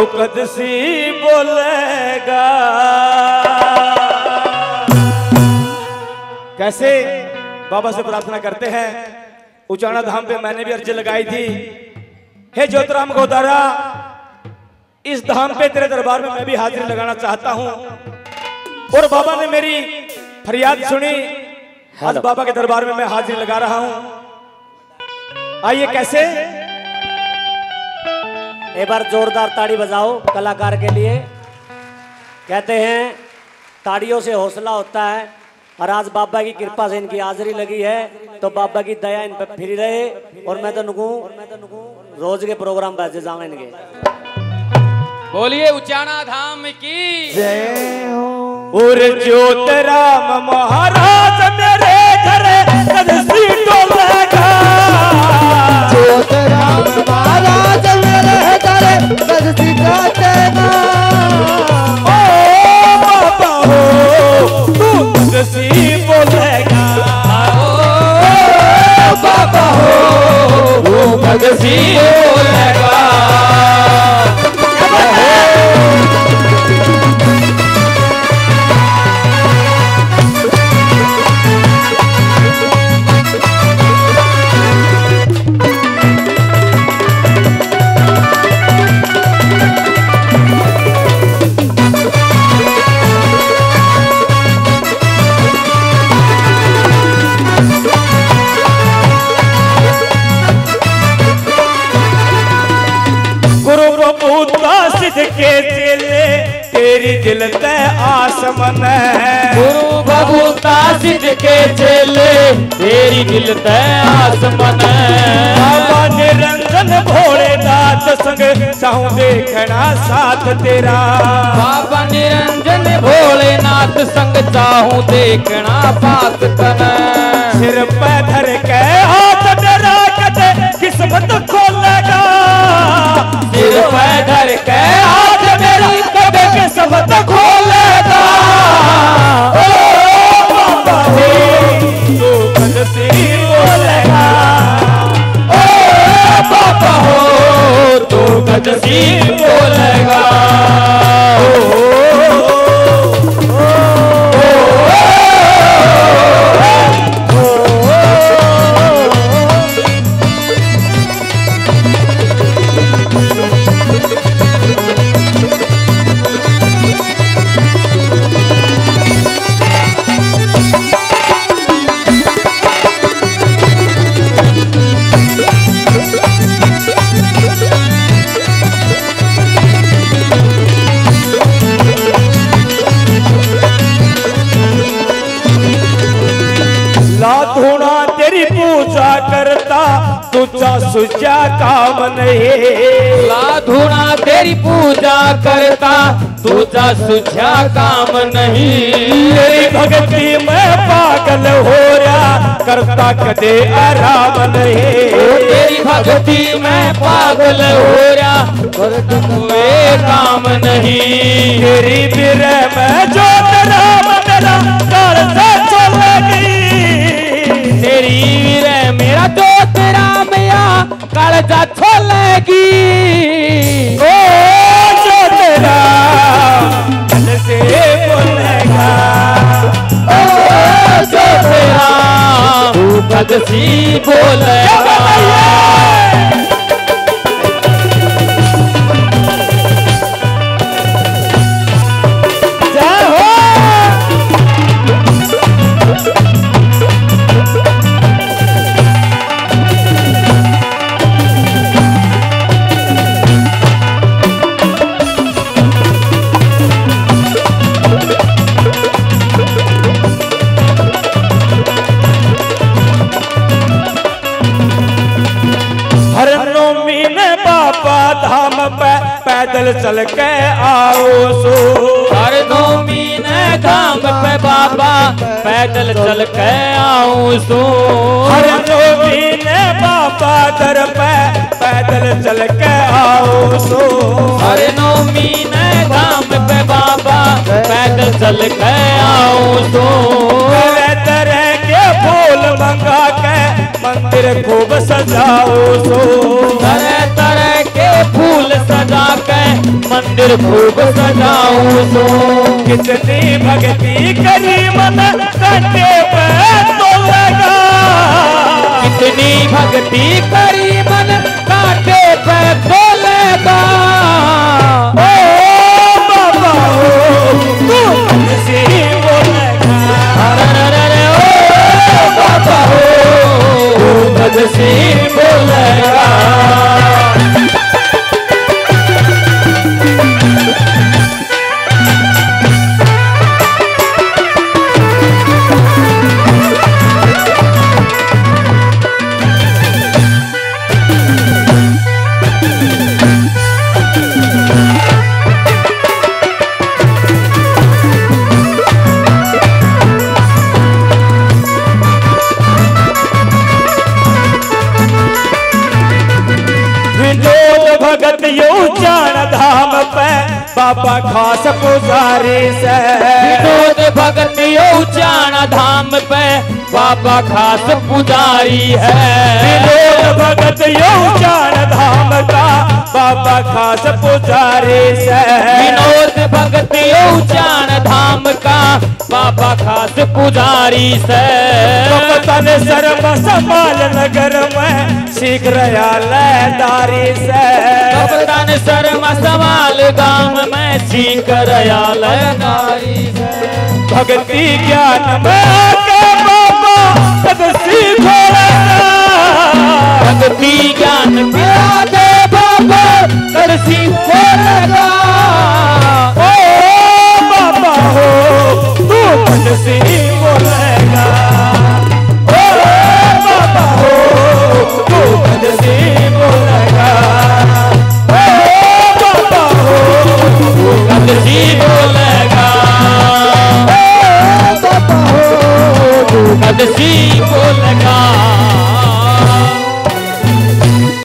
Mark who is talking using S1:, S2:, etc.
S1: तो कदसी बोलेगा। कैसे बाबा से प्रार्थना करते हैं? उचाना धाम पे मैंने भी अर्जी लगाई थी। हे ज्योतिराम गोदारा इस धाम पे तेरे दरबार में मैं भी हाजिरी लगाना चाहता हूँ। और बाबा ने मेरी फरियाद सुनी। आज बाबा के दरबार में मैं हाजिरी लगा रहा हूँ। आइए कैसे?
S2: एक बार जोरदार ताड़ी बजाओ कलाकार के लिए। कहते हैं ताड़ियों से हौसला होता है और आज बाबा की कृपा से इनकी हाजिरी लगी है। तो बाबा की दया इन पर फिर रहे और मैं तो नुकू रोज के प्रोग्राम बैठे जाऊँगा इनके।
S3: बोलिए उचाना धाम की।
S1: और ज्योतिराम महाराज। मेरे
S4: करे कदसी काटेगा
S1: ओ बाबा हो कदसी गुरु बबूता सिद्ध के चेले तेरी दिल ते आसमन है।
S3: गुरु बबूता सिद्ध के चेले तेरी दिल ते आसमन
S1: बाबा निरंजन भोलेनाथ संग साहू देखना साथ तेरा।
S3: बाबा निरंजन भोलेनाथ संग चाहूँ देखना बात कन
S1: सिर पे धर के तू कदसी लाधुना तेरी पूजा करता तुझा सुजा काम नहीं।
S3: लाधुना तेरी पूजा करता तुझा सुझा काम नहीं।
S1: तेरी भक्ति में पागल हो रहा करता कदे आराम नहीं।
S3: तेरी भक्ति में पागल हो रहा पर तुझे काम नहीं।
S1: तेरी बिरह में जो
S3: तू कदसी
S1: बाबा धाम पे पैदल चल के आओ सो।
S3: हर नौमी ने धाम पे बाबा पैदल चल के आओ सो।
S1: हर नौमी ने बाबा दर पे पैदल चल के आओ सो।
S3: हर नौमी ने धाम पे बाबा पैदल चल के आओ सो।
S1: तरह तरह के फूल मंगा के मंदिर खूब सजाओ सो।
S3: फूल सजा के मंदिर खूब सजाऊ सो
S1: कितनी भक्ति करी मन कटे तो लगा।
S3: कितनी भक्ति करी मन काटे
S1: बाबा खास पुजारी से।
S3: विनोद भगत उचाना धाम पे बाबा खास पुजारी है।
S1: विनोद भगत यो जान धाम का बाबा खास पुजारी से।
S3: विनोद भगत उचान बाबा खास पुजारी से।
S1: तन सर्व संभाल नगर में सीख रहा लहदारी से।
S3: कप्तान शर्मा सवाल गाँव में सीख रयाल
S1: भक्ति ज्ञान में बाबा
S3: भक्ति ज्ञान बाबा